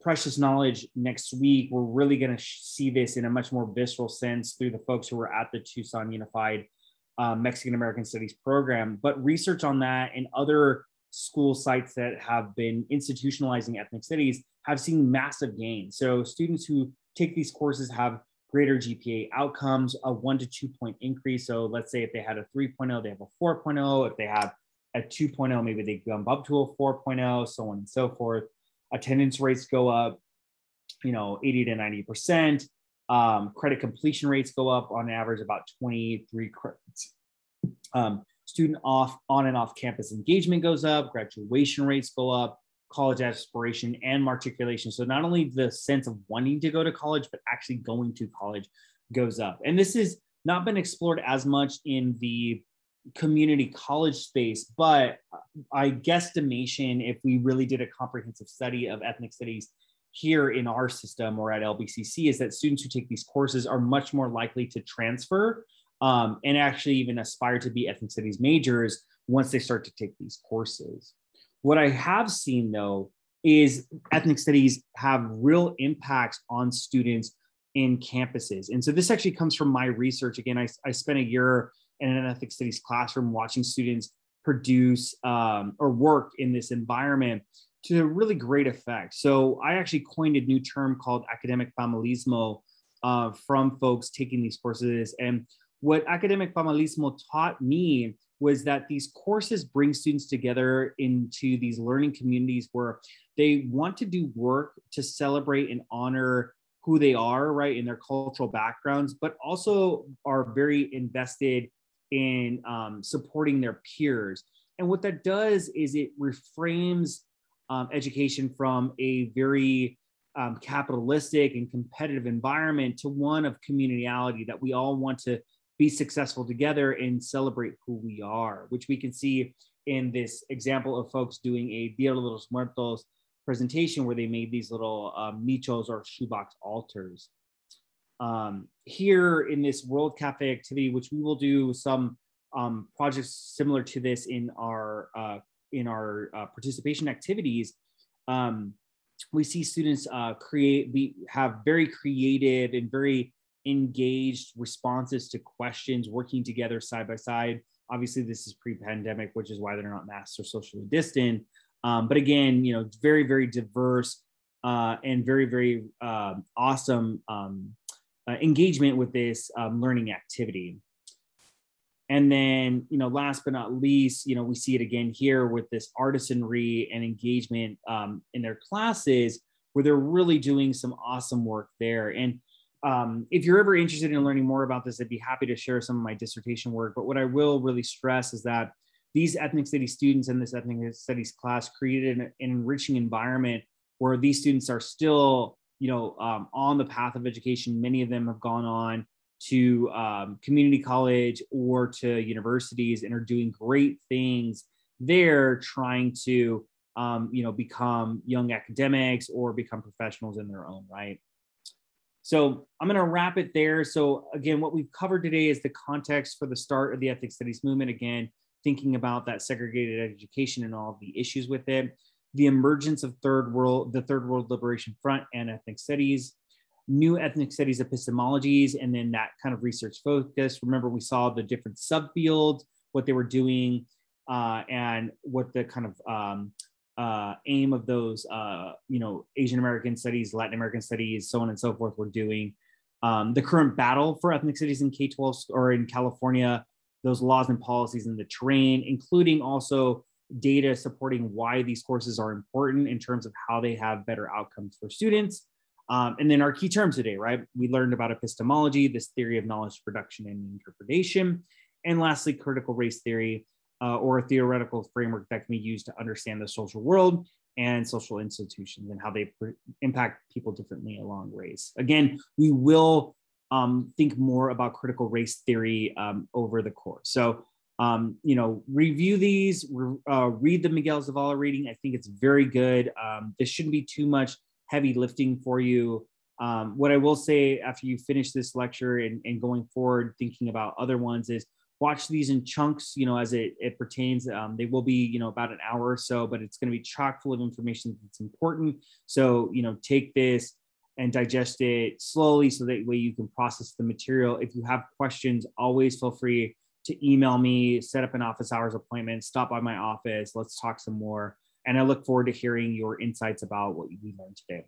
Precious Knowledge next week, we're really going to see this in a much more visceral sense through the folks who were at the Tucson Unified uh, Mexican American Studies program. But research on that and other school sites that have been institutionalizing ethnic studies have seen massive gains. So students who take these courses have greater GPA outcomes, a one to two point increase. So let's say if they had a 3.0, they have a 4.0. If they have a 2.0, maybe they jump up to a 4.0, so on and so forth. Attendance rates go up, you know, 80 to 90%. Um, credit completion rates go up on average about 23 credits. Um, student off on and off campus engagement goes up, graduation rates go up, college aspiration and matriculation. So not only the sense of wanting to go to college, but actually going to college goes up. And this has not been explored as much in the community college space, but I guesstimation if we really did a comprehensive study of ethnic studies here in our system or at LBCC is that students who take these courses are much more likely to transfer um, and actually even aspire to be ethnic studies majors once they start to take these courses. What I have seen though is ethnic studies have real impacts on students in campuses. And so this actually comes from my research. Again, I, I spent a year in an ethnic studies classroom watching students produce um, or work in this environment to really great effect. So I actually coined a new term called academic familismo uh, from folks taking these courses. And what academic familismo taught me was that these courses bring students together into these learning communities where they want to do work to celebrate and honor who they are, right, in their cultural backgrounds, but also are very invested in um, supporting their peers. And what that does is it reframes um, education from a very um, capitalistic and competitive environment to one of communality that we all want to be successful together and celebrate who we are, which we can see in this example of folks doing a Dia de los Muertos presentation where they made these little um, nichos or shoebox altars. Um, here in this World Cafe activity, which we will do some um, projects similar to this in our uh, in our uh, participation activities, um, we see students uh, create, we have very creative and very engaged responses to questions, working together side by side. Obviously, this is pre-pandemic, which is why they're not masked or socially distant. Um, but again, you know, very, very diverse uh, and very, very uh, awesome um, uh, engagement with this um, learning activity. And then, you know, last but not least, you know, we see it again here with this artisanry and engagement um, in their classes where they're really doing some awesome work there. And um, if you're ever interested in learning more about this, I'd be happy to share some of my dissertation work. But what I will really stress is that these ethnic studies students in this ethnic studies class created an, an enriching environment where these students are still, you know, um, on the path of education. Many of them have gone on to um, community college or to universities and are doing great things there, trying to, um, you know, become young academics or become professionals in their own right. So I'm going to wrap it there. So again, what we've covered today is the context for the start of the ethics studies movement. Again, thinking about that segregated education and all the issues with it, the emergence of third world, the third world liberation front and ethnic studies, new ethnic studies epistemologies, and then that kind of research focus. Remember, we saw the different subfields, what they were doing, uh, and what the kind of um, uh, aim of those, uh, you know, Asian American studies, Latin American studies, so on and so forth, we're doing. um, the current battle for ethnic studies in K-12 or in California, those laws and policies in the terrain, including also data supporting why these courses are important in terms of how they have better outcomes for students. Um, and then our key terms today, right? We learned about epistemology, this theory of knowledge production and interpretation. And lastly, critical race theory, uh, or a theoretical framework that can be used to understand the social world and social institutions and how they impact people differently along race. Again, we will um, think more about critical race theory um, over the course. So, um, you know, review these, uh, read the Miguel Zavala reading. I think it's very good. Um, this shouldn't be too much heavy lifting for you. Um, what I will say after you finish this lecture and, and going forward, thinking about other ones is watch these in chunks, you know, as it, it pertains. Um, they will be, you know, about an hour or so, but it's going to be chock full of information that's important. So, you know, take this and digest it slowly so that way you can process the material. If you have questions, always feel free to email me, set up an office hours appointment, stop by my office, let's talk some more. And I look forward to hearing your insights about what we learned today.